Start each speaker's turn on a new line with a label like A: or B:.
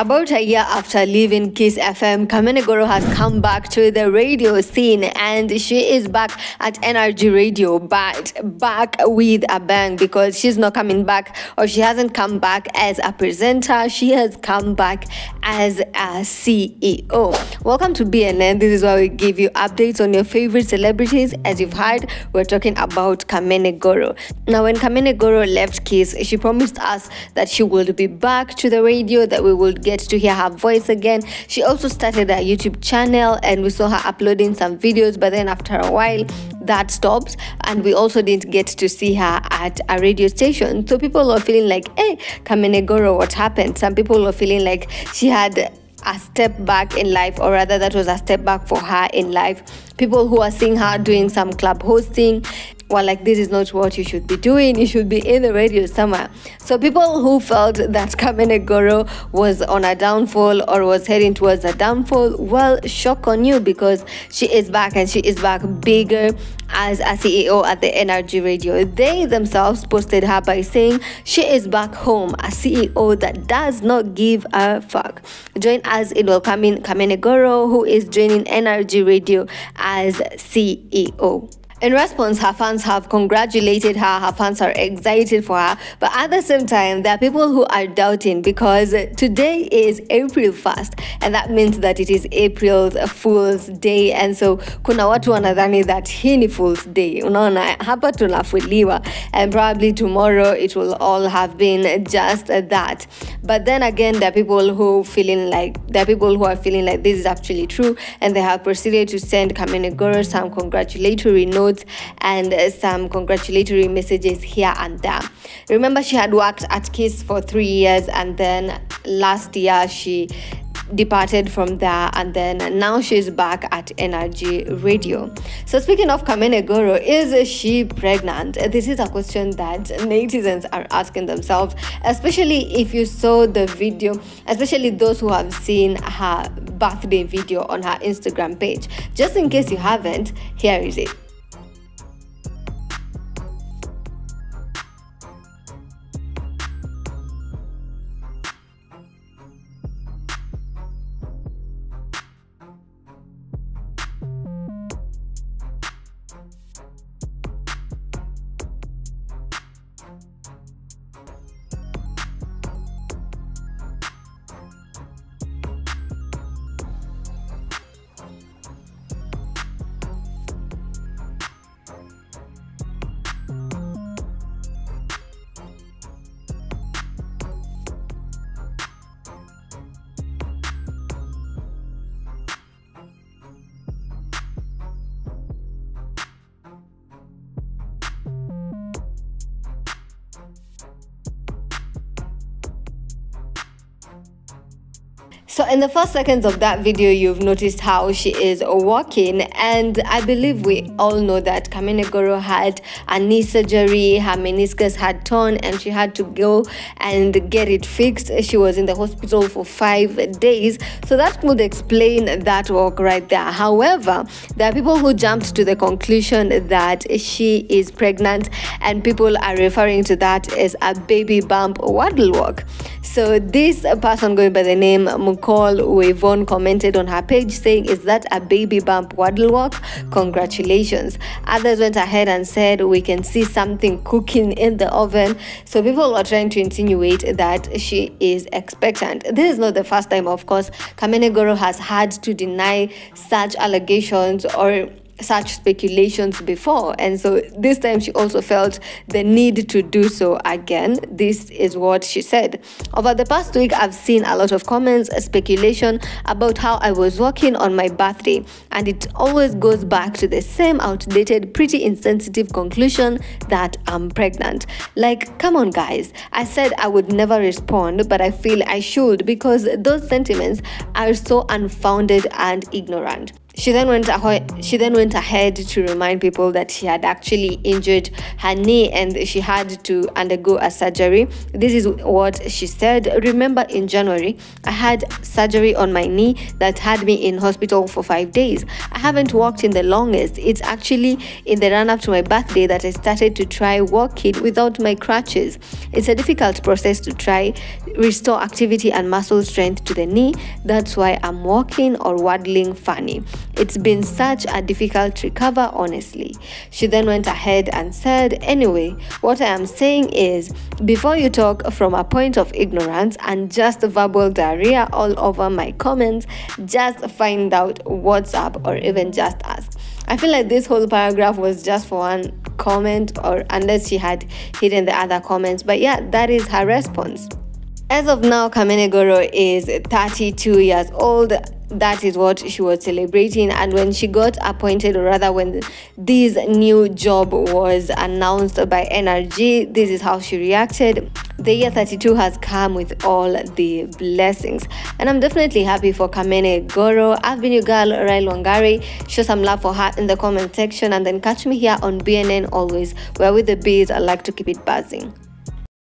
A: About a year after leaving Kiss FM, Kamene Goro has come back to the radio scene and she is back at NRG Radio, but back with a bang because she's not coming back or she hasn't come back as a presenter. She has come back as a CEO. Welcome to BNN. This is where we give you updates on your favorite celebrities. As you've heard, we're talking about Kamene Goro. Now, when Kamene Goro left Kiss, she promised us that she would be back to the radio, that we would get to hear her voice again. She also started a YouTube channel and we saw her uploading some videos, but then after a while, that stopped and we also didn't get to see her at a radio station. So people were feeling like, hey, Kamene Goro, what happened? Some people were feeling like she had a step back in life, or rather, that was a step back for her in life. People who are seeing her doing some club hosting were like, This is not what you should be doing. You should be in the radio somewhere. So, people who felt that Kamene Goro was on a downfall or was heading towards a downfall, well, shock on you because she is back and she is back bigger as a CEO at the NRG Radio. They themselves posted her by saying she is back home, a CEO that does not give a fuck. Join us in welcoming Kamene Goro, who is joining NRG Radio as CEO. In response, her fans have congratulated her, her fans are excited for her, but at the same time, there are people who are doubting because today is April 1st, and that means that it is April Fool's Day, and so kuna watu wanadhani that hii ni Fool's Day. Unaona, hapa tunafuliwa, and probably tomorrow it will all have been just that. But then again, there are people who feeling like there are people who are feeling like this is actually true, and they have proceeded to send Kamene Goro some congratulatory notes notes and uh, some congratulatory messages here and there. Remember, she had worked at Kiss for three years, and then last year she departed from there and then now she's back at NRG Radio. So speaking of Kamene Goro, is she pregnant? This is a question that netizens are asking themselves, especially if you saw the video, especially those who have seen her birthday video on her Instagram page. Just in case you haven't, here is it. So in the first seconds of that video, you've noticed how she is walking, and I believe we all know that Kamene Goro had a knee surgery, her meniscus had torn, and she had to go and get it fixed. She was in the hospital for five days, so that would explain that walk right there. However, there are people who jumped to the conclusion that she is pregnant, and people are referring to that as a baby bump waddle walk. So this person going by the name Call Wavon commented on her page saying, Is that a baby bump waddle walk? Congratulations. Others went ahead and said, We can see something cooking in the oven. So people are trying to insinuate that she is expectant. This is not the first time, of course. Kamene Goro has had to deny such allegations or such speculations before. And so this time she also felt the need to do so again. This is what she said. Over the past week i've seen a lot of comments speculation about how i was walking on my birthday and it always goes back to the same outdated pretty insensitive conclusion that i'm pregnant. Like come on guys. I said i would never respond but i feel i should because those sentiments are so unfounded and ignorant she then went ahead, she then went ahead to remind people that she had actually injured her knee and she had to undergo a surgery. This is what she said. Remember in January, I had surgery on my knee that had me in hospital for 5 days. I haven't walked in the longest. It's actually in the run up to my birthday that I started to try walking without my crutches. It's a difficult process to try restore activity and muscle strength to the knee. That's why I'm walking or waddling funny. It's been such a difficult recover, honestly. She then went ahead and said, Anyway, what I am saying is, before you talk from a point of ignorance and just verbal diarrhea all over my comments, just find out what's up or even just ask. I feel like this whole paragraph was just for one comment or unless she had hidden the other comments. But yeah, that is her response. As of now, Kamene Goro is 32 years old. That is what she was celebrating. And when she got appointed, or rather, when this new job was announced by NRG, this is how she reacted. The year 32 has come with all the blessings. And I'm definitely happy for Kamene Goro. I've been your girl, Rai Wangari. Show some love for her in the comment section and then catch me here on BNN always, where with the bees, I like to keep it buzzing.